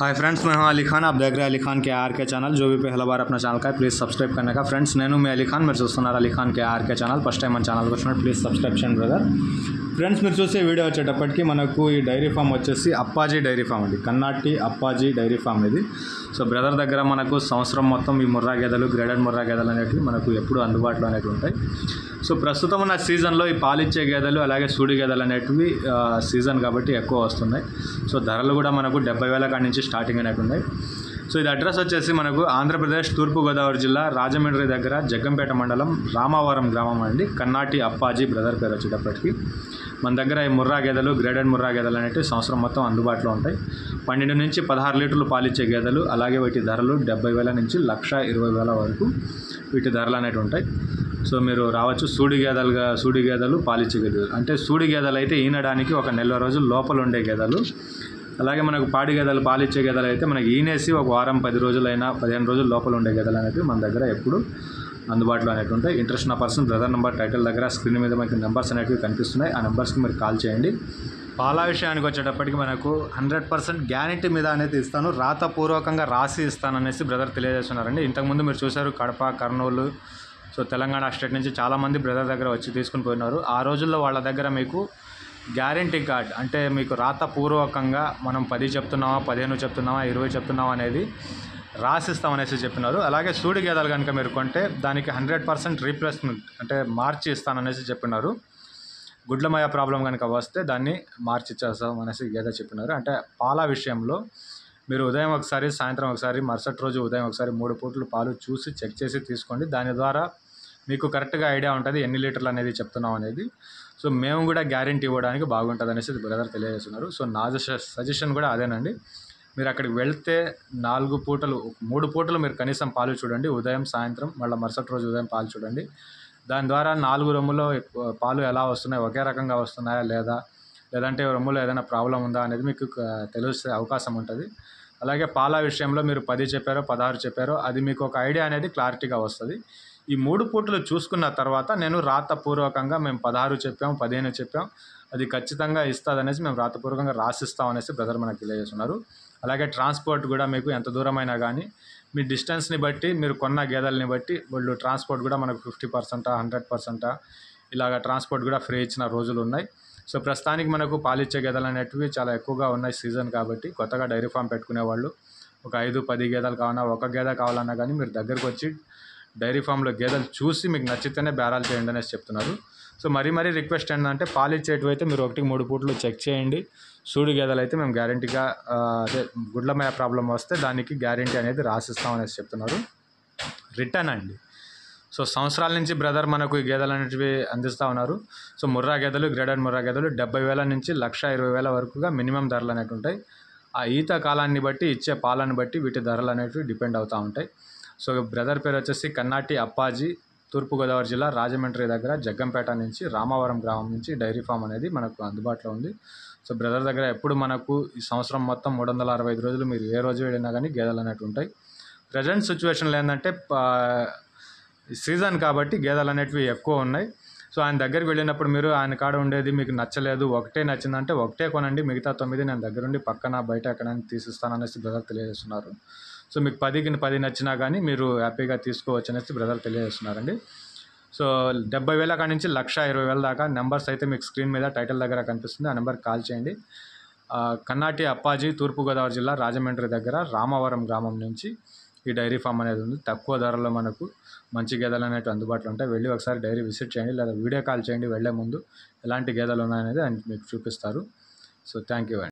Hi friends मैं हूँ अली खान। आप देख रहे हैं अली खान के आर के चैनल। जो भी पहला बार अपना चैनल का है प्लीज़ सब्सक्राइब करने का। फ्रेंड्स नैनू मैं अली खान। मेरे सुनार अली खान के R K channel. First time मन चैनल को प्लीज़ सब्सक्रिप्शन ब्रदर ఫ్రెండ్స్ మీరు చూసే వీడియో వచ్చేటప్పటికి మనకు ఈ డైరీ ఫామ్ వచ్చేసి అప్పాజీ డైరీ ఫామ్ అండి. కన్నాటి అప్పాజీ డైరీ ఫామ్ ఇది. సో బ్రదర్ దగ్గర మనకు సంవత్సరం మొత్తం ఈ ముర్రా గేదెలు గ్రేడెడ్ ముర్రా గేదెలు అనేటివి మనకు ఎప్పుడు అందుబాటులో అనేవి ఉంటాయి. సో ప్రస్తుతం ఉన్న సీజన్లో ఈ పాలిచ్చే గేదెలు అలాగే సూడి గేదెలు అనేటివి సీజన్ కాబట్టి ఎక్కువ వస్తున్నాయి. సో ధరలు కూడా మనకు డెబ్బై వేల కాడి నుంచి స్టార్టింగ్ అనేవి ఉన్నాయి. సో ఇది అడ్రస్ వచ్చేసి మనకు ఆంధ్రప్రదేశ్ తూర్పుగోదావరి జిల్లా రాజమండ్రి దగ్గర జగ్గంపేట మండలం రామావరం గ్రామం అండి. కన్నాటి అప్పాజీ బ్రదర్ పేరు వచ్చేటప్పటికి. మన దగ్గర ఈ ముర్రా గేదెలు గ్రేడెడ్ ముర్రా గేదెలు అనేవి సంవత్సరం మొత్తం అందుబాటులో ఉంటాయి. పన్నెండు నుంచి పదహారు లీటర్లు పాలిచ్చే గేదెలు అలాగే వీటి ధరలు డెబ్బై వేల నుంచి లక్ష ఇరవై వేల వరకు వీటి ధరలు అనేవి ఉంటాయి. సో మీరు రావచ్చు సూడి గేదెలుగా సూడి గేదెలు పాలిచ్చే గేదెలు. అంటే సూడి గేదెలు అయితే ఈనడానికి ఒక నెల రోజులు లోపల ఉండే గేదెలు. అలాగే మనకు పాడి గదలు పాలిచ్చే గదలు అయితే మనకి ఈనేసి ఒక వారం పది రోజులైనా పదిహేను రోజుల లోపల ఉండే గదలు అనేవి మన దగ్గర ఎప్పుడు అందుబాటులో అనేవి ఉంటాయి. ఇంట్రెస్ట్ ఉన్న పర్సన్ బ్రదర్ నెంబర్ టైటిల్ దగ్గర స్క్రీన్ మీద మనకి నెంబర్స్ అనేవి కనిపిస్తున్నాయి. ఆ నెంబర్స్కి మీరు కాల్ చేయండి. పాల విషయానికి వచ్చేటప్పటికి మనకు హండ్రెడ్ పర్సెంట్ గ్యారంటీ మీద అనేది ఇస్తాను. రాతపూర్వకంగా రాసి ఇస్తాను అనేసి బ్రదర్ తెలియజేస్తున్నారండి. ఇంతకుముందు మీరు చూశారు కడప కర్నూలు సో తెలంగాణ స్టేట్ నుంచి చాలామంది బ్రదర్ దగ్గర వచ్చి తీసుకుని పోయినారు. ఆ రోజుల్లో వాళ్ళ దగ్గర మీకు గ్యారంటీ కార్డ్ అంటే మీకు రాతపూర్వకంగా మనం పది చెప్తున్నామా పదిహేను చెప్తున్నామా ఇరవై చెప్తున్నామా అనేది రాసిస్తామనేసి చెప్పినారు. అలాగే సూడి గేదెలు కనుక మీరు కొంటే దానికి హండ్రెడ్ పర్సెంట్ రీప్లేస్మెంట్ అంటే మార్చి ఇస్తాననేసి చెప్పినారు. గుడ్లమయ ప్రాబ్లం కనుక వస్తే దాన్ని మార్చిచ్చేస్తాం అనేసి గేదె చెప్పినారు. అంటే పాల విషయంలో మీరు ఉదయం ఒకసారి సాయంత్రం ఒకసారి మరుసటి రోజు ఉదయం ఒకసారి మూడు పూటలు పాలు చూసి చెక్ చేసి తీసుకోండి. దాని ద్వారా మీకు కరెక్ట్గా ఐడియా ఉంటుంది ఎన్ని లీటర్లు అనేది చెప్తున్నాం అనేది. సో మేము కూడా గ్యారంటీ ఇవ్వడానికి బాగుంటుంది అనేసి బ్రదర్ తెలియజేస్తున్నారు. సో నా సజెషన్ కూడా అదేనండి. మీరు అక్కడికి వెళ్తే నాలుగు పూటలు మూడు పూటలు మీరు కనీసం పాలు చూడండి. ఉదయం సాయంత్రం మళ్ళీ మరుసటి రోజు ఉదయం పాలు చూడండి. దాని ద్వారా నాలుగు రొమ్ములో పాలు ఎలా వస్తున్నాయి ఒకే రకంగా వస్తున్నాయా లేదా లేదంటే రొమ్ములో ఏదైనా ప్రాబ్లం ఉందా అనేది మీకు తెలిసే అవకాశం ఉంటుంది. అలాగే పాల విషయంలో మీరు పది చెప్పారో పదహారు చెప్పారో అది మీకు ఒక ఐడియా అనేది క్లారిటీగా వస్తుంది. ఈ మూడు పూటలు చూసుకున్న తర్వాత నేను రాతపూర్వకంగా మేము పదహారు చెప్పాం పదిహేను చెప్పాం. అది ఖచ్చితంగా ఇస్తుంది అనేసి మేము రాతపూర్వకంగా రాసిస్తాం అనేసి బ్రదర్ మనకు తెలియజేస్తున్నారు. అలాగే ట్రాన్స్పోర్ట్ కూడా మీకు ఎంత దూరమైనా కానీ మీ డిస్టెన్స్ని బట్టి మీరు కొన్న గేదెల్ని బట్టి వాళ్ళు ట్రాన్స్పోర్ట్ కూడా మనకు ఫిఫ్టీ పర్సెంటా హండ్రెడ్ పర్సెంటా ఇలాగ ట్రాన్స్పోర్ట్ కూడా ఫ్రీ ఇచ్చిన రోజులు ఉన్నాయి. సో ప్రస్తుతానికి మనకు పాలిచ్చే గేదెలు అనేటివి చాలా ఎక్కువగా ఉన్నాయి సీజన్ కాబట్టి కొత్తగా డైరీ ఫామ్ పెట్టుకునే వాళ్ళు ఒక ఐదు పది గేదెలు కావాలన్నా ఒక గేదె కావాలన్నా కానీ మీరు దగ్గరకు వచ్చి డైరీ ఫామ్లో గేదెలు చూసి మీకు నచ్చితేనే బేరాలు చేయండి అనేసి చెప్తున్నారు. సో మరీ మరీ రిక్వెస్ట్ ఏంటంటే పాలిచ్చేటివి అయితే మీరు ఒకటికి మూడు పూటలు చెక్ చేయండి. సూడి గేదెలు అయితే మేము గ్యారంటీగా అదే గుడ్లమయ ప్రాబ్లం వస్తే దానికి గ్యారంటీ అనేది రాసిస్తామనేసి చెప్తున్నారు. రిటర్న్ అండి. సో సంవత్సరాల నుంచి బ్రదర్ మనకు ఈ గేదెలు అనేటివి అందిస్తూ ఉన్నారు. సో ముర్రా గేదెలు గ్రేడెడ్ ముర్రా గేదెలు డెబ్బై వేల నుంచి లక్ష ఇరవై వేల వరకుగా మినిమం ధరలు అనేవి ఉంటాయి. ఆ ఈత కాలాన్ని బట్టి ఇచ్చే పాలను బట్టి వీటి ధరలు అనేటివి డిపెండ్ అవుతూ ఉంటాయి. సో బ్రదర్ పేరు వచ్చేసి కన్నాటి అప్పాజీ తూర్పుగోదావరి జిల్లా రాజమండ్రి దగ్గర జగ్గంపేట నుంచి రామవరం గ్రామం నుంచి డైరీ ఫామ్ అనేది మనకు అందుబాటులో ఉంది. సో బ్రదర్ దగ్గర ఎప్పుడు మనకు ఈ సంవత్సరం మొత్తం మూడు వందల అరవై ఐదు రోజులు మీరు ఏ రోజు వెళ్ళినా కానీ గేదెలు అనేవి ఉంటాయి. ప్రజెంట్ సిచ్యువేషన్లో ఏంటంటే సీజన్ కాబట్టి గేదెలు అనేటివి ఎక్కువ ఉన్నాయి. సో ఆయన దగ్గరికి వెళ్ళినప్పుడు మీరు ఆయన కాడ ఉండేది మీకు నచ్చలేదు ఒకటే నచ్చిందంటే ఒకటే కొనండి మిగతా తొమ్మిది నేను దగ్గరుండి పక్కన బయట ఎక్కడైనా తీసిస్తాను అనేసి బ్రదర్ తెలియజేస్తున్నారు. సో మీకు పదికి పది నచ్చినా కానీ మీరు హ్యాపీగా తీసుకోవచ్చు అనేసి బ్రదర్ తెలియజేస్తున్నారండి. సో డెబ్బై వేల కాడి నుంచి లక్ష ఇరవై వేల దాకా నెంబర్స్ అయితే మీకు స్క్రీన్ మీద టైటిల్ దగ్గర కనిపిస్తుంది. ఆ నెంబర్కి కాల్ చేయండి. కన్నాటి అప్పాజీ తూర్పుగోదావరి జిల్లా రాజమండ్రి దగ్గర రామవరం గ్రామం నుంచి ఈ డైరీ ఫామ్ అనేది ఉంది. తక్కువ ధరలో మనకు మంచి గేదెలు అనేవి అందుబాటులో ఉంటాయి. వెళ్ళి ఒకసారి డైరీ విజిట్ చేయండి. లేదా వీడియో కాల్ చేయండి. వెళ్ళే ముందు ఎలాంటి గేదెలు ఉన్నాయనేది మీకు చూపిస్తారు. సో థ్యాంక్ యూ అండి.